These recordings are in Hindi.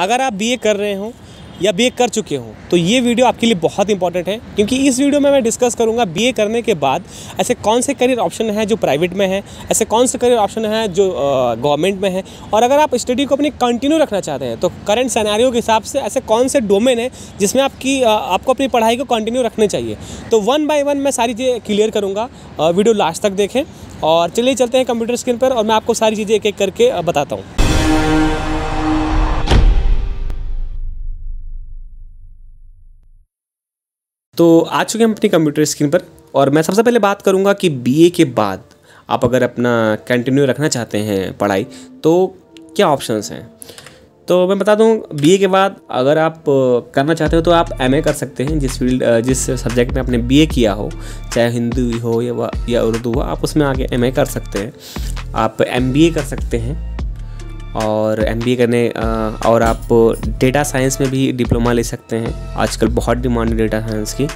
अगर आप बीए कर रहे हो या बीए कर चुके हो तो ये वीडियो आपके लिए बहुत इंपॉर्टेंट है, क्योंकि इस वीडियो में मैं डिस्कस करूँगा बीए करने के बाद ऐसे कौन से करियर ऑप्शन हैं जो प्राइवेट में है, ऐसे कौन से करियर ऑप्शन हैं जो गवर्नमेंट में है, और अगर आप स्टडी को अपनी कंटिन्यू रखना चाहते हैं तो करंट सैनारियो के हिसाब से ऐसे कौन से डोमेन है जिसमें आपकी आपको अपनी पढ़ाई को कंटिन्यू रखने चाहिए। तो वन बाई वन मैं सारी चीज़ें क्लियर करूँगा वीडियो लास्ट तक देखें, और चलिए चलते हैं कंप्यूटर स्क्रीन पर, और मैं आपको सारी चीज़ें एक एक करके बताता हूँ। तो आ चुके हैं अपनी कंप्यूटर स्क्रीन पर और मैं सबसे पहले बात करूँगा कि बीए के बाद आप अगर अपना कंटिन्यू रखना चाहते हैं पढ़ाई तो क्या ऑप्शंस हैं? तो मैं बता दूँ बीए के बाद अगर आप करना चाहते हो तो आप एमए कर सकते हैं जिस फ़ील्ड जिस सब्जेक्ट में आपने बीए किया हो, चाहे हिंदी हो या या उर्दू हो, आप उसमें आगे एमए कर सकते हैं। आप एमबीए कर सकते हैं। और एमबीए करने और आप डेटा साइंस में भी डिप्लोमा ले सकते हैं। आजकल बहुत डिमांड है डेटा साइंस की।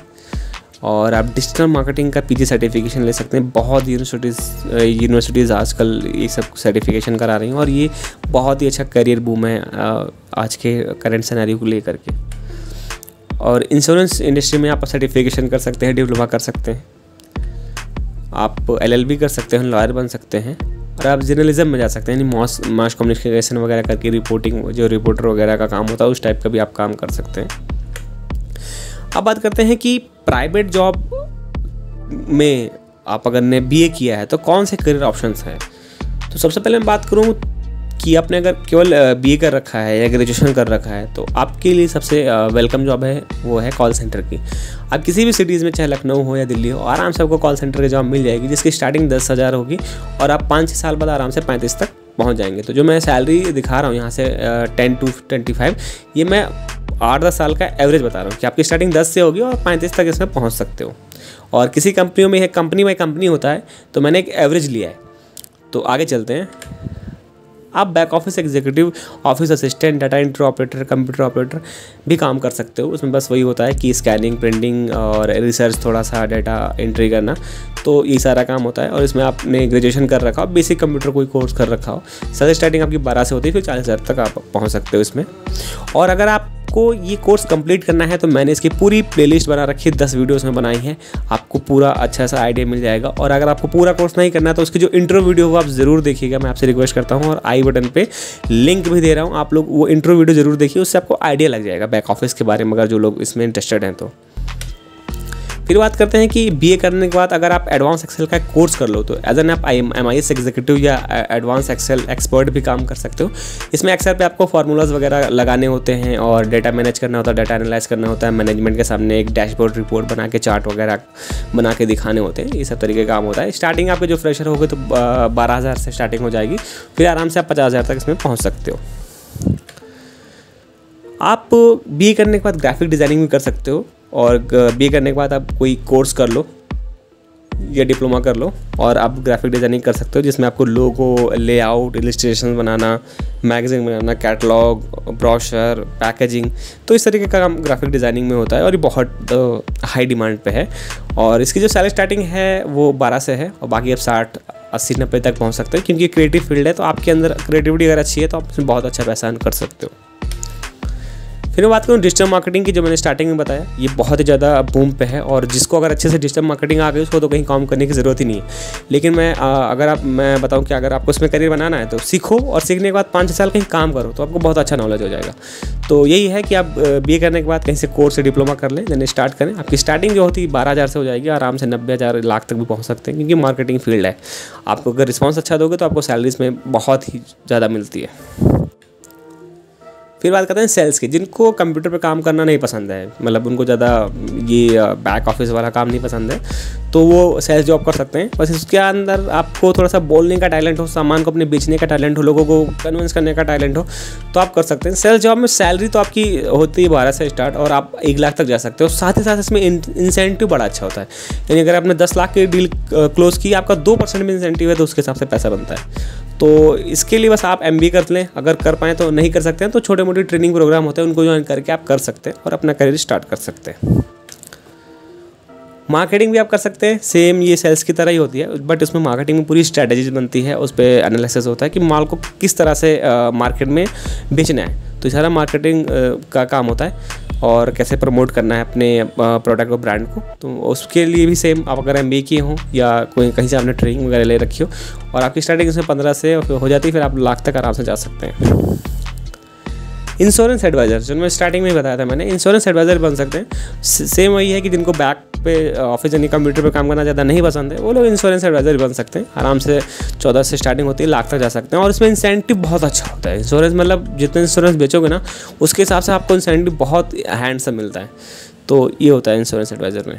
और आप डिजिटल मार्केटिंग का पीजी सर्टिफिकेशन ले सकते हैं। बहुत यूनिवर्सिटीज़ यूनिवर्सिटीज़ आजकल ये सब सर्टिफिकेशन करा रही हैं और ये बहुत ही अच्छा करियर बूम है आज के करंट सैनरी को लेकर के। और इंश्योरेंस इंडस्ट्री में आप सर्टिफिकेशन कर सकते हैं डिप्लोमा कर सकते हैं। आप एलएलबी कर सकते हैं लॉयर बन सकते हैं। और आप जर्नलिज्म में जा सकते हैं, यानी मास मास कम्युनिकेशन वगैरह करके रिपोर्टिंग जो रिपोर्टर वगैरह का काम होता है, उस टाइप का भी आप काम कर सकते हैं। अब बात करते हैं कि प्राइवेट जॉब में आप अगर ने बीए किया है तो कौन से करियर ऑप्शंस हैं? तो सबसे पहले मैं बात करूँ कि आपने अगर केवल बीए कर रखा है या ग्रेजुएशन कर रखा है तो आपके लिए सबसे वेलकम जॉब है, वो है कॉल सेंटर की। आप किसी भी सिटीज़ में, चाहे लखनऊ हो या दिल्ली हो, आराम से आपको कॉल सेंटर की जॉब मिल जाएगी, जिसकी स्टार्टिंग दस हज़ार होगी और आप पाँच छः साल बाद आराम से पैंतीस तक पहुँच जाएँगे। तो जो मैं सैलरी दिखा रहा हूँ यहाँ से टेन टू ट्वेंटी फाइव, ये मैं आठ दस साल का एवरेज बता रहा हूँ कि आपकी स्टार्टिंग दस से होगी और पैंतीस तक इसमें पहुँच सकते हो। और किसी कंपनियों में कंपनी बाई कंपनी होता है तो मैंने एक एवरेज लिया है। तो आगे चलते हैं। आप back office executive office assistant data entry operator computer operator भी काम कर सकते हो। उसमें बस वही होता है कि स्कैनिंग प्रिंटिंग और रिसर्च थोड़ा सा डाटा एंट्री करना तो ये सारा काम होता है। और इसमें आपने ग्रेजुएशन कर रखा हो बेसिक कंप्यूटर कोई कोर्स कर रखा हो, सर स्टार्टिंग आपकी बारह से होती है, फिर चालीस हज़ार तक आप पहुँच सकते हो इसमें। और अगर आप आपको ये कोर्स कंप्लीट करना है तो मैंने इसकी पूरी प्लेलिस्ट बना रखी है, दस वीडियोस में बनाई है। आपको पूरा अच्छा सा आइडिया मिल जाएगा। और अगर आपको पूरा कोर्स नहीं करना है तो उसकी जो इंट्रो वीडियो हो आप ज़रूर देखिएगा। मैं आपसे रिक्वेस्ट करता हूँ और आई बटन पर लिंक भी दे रहा हूँ। आप लोग वो इंट्रो वीडियो ज़रूर देखिए, उससे आपको आइडिया लग जाएगा बैक ऑफ़िस के बारे में, अगर जो लोग इसमें इंटरेस्टेड हैं तो। फिर बात करते हैं कि बीए करने के बाद अगर आप एडवांस एक्सेल का कोर्स कर लो तो एज एन आप एम आई एस एग्जीक्यूटिव या एडवांस एक्सेल एक्सपर्ट भी काम कर सकते हो। इसमें एक्सेल पे आपको फार्मूलाज वगैरह लगाने होते हैं और डेटा मैनेज करना होता है डाटा एनालाइज करना होता है मैनेजमेंट के सामने एक डैशबोर्ड रिपोर्ट बना के चार्ट वगैरह बना के दिखाने होते हैं। ये सब तरीके का काम होता है। स्टार्टिंग आपके जो फ्रेशर हो गए तो बारह हज़ार से स्टार्टिंग हो जाएगी। फिर आराम से आप पचास हज़ार तक इसमें पहुँच सकते हो। आप बी करने के बाद ग्राफिक डिज़ाइनिंग भी कर सकते हो। और बी करने के बाद आप कोई कोर्स कर लो, या डिप्लोमा कर लो, और आप ग्राफिक डिज़ाइनिंग कर सकते हो, जिसमें आपको लोगो लेआउट इलिस्ट्रेशन बनाना मैगजीन बनाना कैटलॉग ब्रॉशर पैकेजिंग तो इस तरीके का काम ग्राफिक डिज़ाइनिंग में होता है, और ये बहुत हाई डिमांड पे है। और इसकी जो सैलरी स्टार्टिंग है, वो बारह से है, और बाकी आप साठ, अस्सी, नब्बे तक पहुँच सकते हैं, क्योंकि क्रिएटिव फ़ील्ड है तो आपके अंदर क्रिएटिविटी अगर अच्छी है तो आप इसमें बहुत अच्छा पैसा कर सकते हो। फिर मैं बात करूँ डिजिटल मार्केटिंग की जो मैंने स्टार्टिंग में बताया, ये बहुत ही ज़्यादा बूम पे है और जिसको अगर अच्छे से डिजिटल मार्केटिंग आ गई, उसको तो कहीं काम करने की ज़रूरत ही नहीं है। लेकिन मैं अगर आप, मैं बताऊँ कि अगर आपको उसमें करियर बनाना है तो सीखो और सीखने के बाद पाँच छः साल कहीं काम करो तो आपको बहुत अच्छा नॉलेज हो जाएगा। तो यही है कि आप बीए करने के बाद कहीं से कोर्स से डिप्लोमा कर लें यानी स्टार्ट करें। आपकी स्टार्टिंग जो होती है, बारह हज़ार से हो जाएगी, आराम से नब्बे हज़ार, लाख तक भी पहुँच सकते हैं, क्योंकि मार्केटिंग फ़ील्ड है। आपको अगर रिस्पॉन्स अच्छा दोगे तो आपको सैलरीज में बहुत ही ज़्यादा मिलती है। फिर बात करते हैं सेल्स की, जिनको कंप्यूटर पर काम करना नहीं पसंद है मतलब उनको ज़्यादा ये बैक ऑफ़िस वाला काम नहीं पसंद है तो वो सेल्स जॉब कर सकते हैं। बस इसके अंदर आपको थोड़ा सा बोलने का टैलेंट हो, सामान को अपने बेचने का टैलेंट हो, लोगों को कन्विंस करने का टैलेंट हो तो आप कर सकते हैं। सेल्स जॉब में सैलरी तो आपकी होती है बारह से स्टार्ट और आप एक लाख तक जा सकते हो। साथ ही साथ इसमें इंसेंटिव बड़ा अच्छा होता है। यानी अगर आपने दस लाख की डील क्लोज की, आपका दो परसेंट में इंसेंटिव है तो उसके हिसाब से पैसा बनता है। तो इसके लिए बस आप एमबी कर लें। अगर कर पाएँ तो नहीं कर सकते हैं तो छोटे मोटे ट्रेनिंग प्रोग्राम होते हैं, उनको ज्वाइन करके आप कर सकते हैं और अपना करियर स्टार्ट कर सकते हैं। मार्केटिंग भी आप कर सकते हैं सेम ये सेल्स की तरह ही होती है बट उसमें मार्केटिंग में पूरी स्ट्रैटेजी बनती है, उस पर एनालिसिस होता है कि माल को किस तरह से मार्केट में बेचना है। तो सारा मार्केटिंग का काम होता है। और कैसे प्रमोट करना है अपने प्रोडक्ट और ब्रांड को। तो उसके लिए भी सेम आप अगर एम बी किए हों या कोई कहीं से आपने ट्रेनिंग वगैरह ले रखी हो और आपकी स्टार्टिंग उसमें पंद्रह से हो जाती है, फिर आप लाख तक आराम से जा सकते हैं। इंश्योरेंस एडवाइज़र जो मैं स्टार्टिंग में बताया था मैंने इंश्योरेंस एडवाइज़र बन सकते हैं। सेम वही है कि जिनको बैक पे ऑफ़िस यानी कंप्यूटर पे काम करना ज़्यादा नहीं पसंद है, वो लोग इंश्योरेंस एडवाइज़र बन सकते हैं। आराम से चौदह से स्टार्टिंग होती है, लाख तक जा सकते हैं। और इसमें इंसेंटिव बहुत अच्छा होता है। इंश्योरेंस मतलब जितने इंश्योरेंस बेचोगे ना, उसके हिसाब से आपको इंसेंटिव बहुत हैंड से मिलता है। तो ये होता है इंश्योरेंस एडवाइज़र में।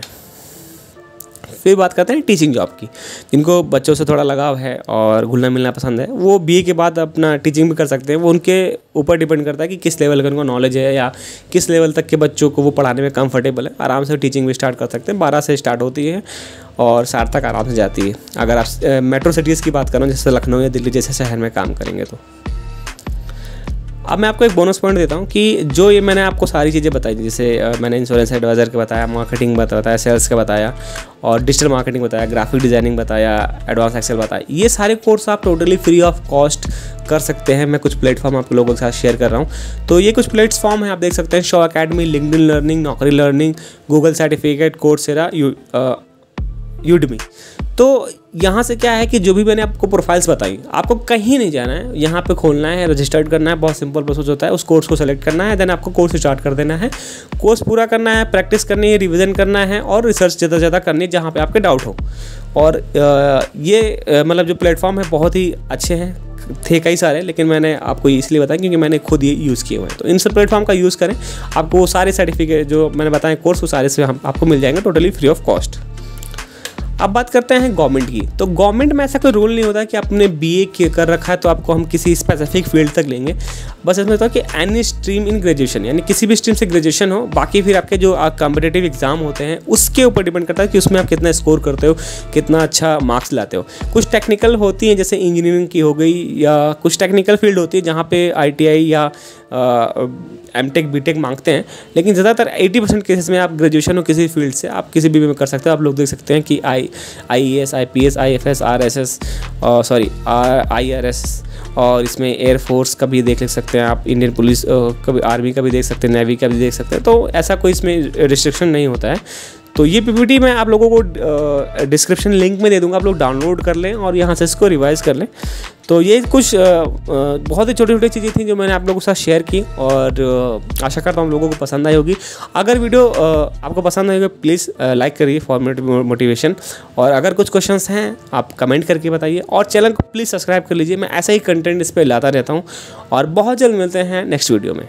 फिर बात करते हैं टीचिंग जॉब की। जिनको बच्चों से थोड़ा लगाव है और घुलना मिलना पसंद है, वो बीए के बाद अपना टीचिंग भी कर सकते हैं। वो उनके ऊपर डिपेंड करता है कि किस लेवल का उनको नॉलेज है या किस लेवल तक के बच्चों को वो पढ़ाने में कंफर्टेबल है। आराम से टीचिंग भी स्टार्ट कर सकते हैं। बारह से स्टार्ट होती है और साठ तक आराम से जाती है। अगर आप मेट्रो सिटीज़ की बात करो, जैसे लखनऊ या दिल्ली जैसे शहर में काम करेंगे तो। अब मैं आपको एक बोनस पॉइंट देता हूँ कि जो ये मैंने आपको सारी चीज़ें बताई जैसे मैंने इंश्योरेंस एडवाइज़र का बताया मार्केटिंग बताया सेल्स का बताया और डिजिटल मार्केटिंग बताया ग्राफिक डिज़ाइनिंग बताया एडवांस एक्सेल बताया, ये सारे कोर्स आप टोटली फ्री ऑफ़ कॉस्ट कर सकते हैं। मैं कुछ प्लेटफॉर्म आप लोगों के साथ शेयर कर रहा हूँ। तो ये कुछ प्लेटफॉर्म है, आप देख सकते हैं Shaw academy LinkedIn learning Naukri learning Google certificate Coursera you Udemy तो यहाँ से क्या है कि जो भी मैंने आपको प्रोफाइल्स बताई, आपको कहीं नहीं जाना है। यहाँ पे खोलना है रजिस्टर्ड करना है, बहुत सिंपल प्रोसेस होता है। उस कोर्स को सेलेक्ट करना है देन आपको कोर्स स्टार्ट कर देना है। कोर्स पूरा करना है प्रैक्टिस करनी है रिविज़न करना है और रिसर्च ज़्यादा ज़्यादा करनी है जहाँ पर आपके डाउट हो। और ये मतलब जो प्लेटफॉर्म है, बहुत ही अच्छे हैं। थे कई सारे, लेकिन मैंने आपको इसलिए बताया क्योंकि मैंने खुद ये यूज़ किए हुए हैं। तो इन सब प्लेटफॉर्म का यूज़ करें। आपको वो सारे सर्टिफिकेट जो मैंने बताया कोर्स वो सारे से हम, आपको मिल जाएँगे टोटली फ्री ऑफ़ कॉस्ट अब बात करते हैं गवर्नमेंट की। तो गवर्नमेंट में ऐसा कोई रूल नहीं होता कि आपने बीए कर रखा है तो आपको हम किसी स्पेसिफिक फ़ील्ड तक लेंगे। बस इसमें होता है कि एनी स्ट्रीम इन ग्रेजुएशन यानी किसी भी स्ट्रीम से ग्रेजुएशन हो, बाकी फिर आपके जो कॉम्पिटेटिव एग्ज़ाम होते हैं, उसके ऊपर डिपेंड करता है कि उसमें आप कितना स्कोर करते हो, कितना अच्छा मार्क्स लाते हो। कुछ टेक्निकल होती हैं, जैसे इंजीनियरिंग की हो गई या कुछ टेक्निकल फ़ील्ड होती है, जहाँ पे आईटीआई या एम टेक बी टेक मांगते हैं, लेकिन ज़्यादातर एटी परसेंट केसेस में आप ग्रेजुएशन हो किसी फ़ील्ड से, आप किसी भी में कर सकते हो, आप लोग देख सकते हैं कि I I S I P S I F S R S S sorry I R S और इसमें एयरफोर्स का भी देख सकते हैं आप इंडियन पुलिस का भी आर्मी का भी देख सकते हैं नेवी का भी देख सकते हैं तो ऐसा कोई इसमें रिस्ट्रिक्शन नहीं होता है। तो ये पीपीटी मैं आप लोगों को डिस्क्रिप्शन लिंक में दे दूँगा, आप लोग डाउनलोड कर लें और यहाँ से इसको रिवाइज कर लें। तो ये कुछ बहुत ही छोटी छोटी चीज़ें थी जो मैंने आप लोगों के साथ शेयर की और आशा करता हूँ लोगों को पसंद आई होगी। अगर वीडियो आपको पसंद आई होगी प्लीज़ लाइक करिए फॉर मोटिवेशन और अगर कुछ क्वेश्चन हैं, आप कमेंट करके बताइए और चैनल को प्लीज़ सब्सक्राइब कर लीजिए। मैं ऐसा ही कंटेंट इस पर लाता रहता हूँ। और बहुत जल्द मिलते हैं नेक्स्ट वीडियो में।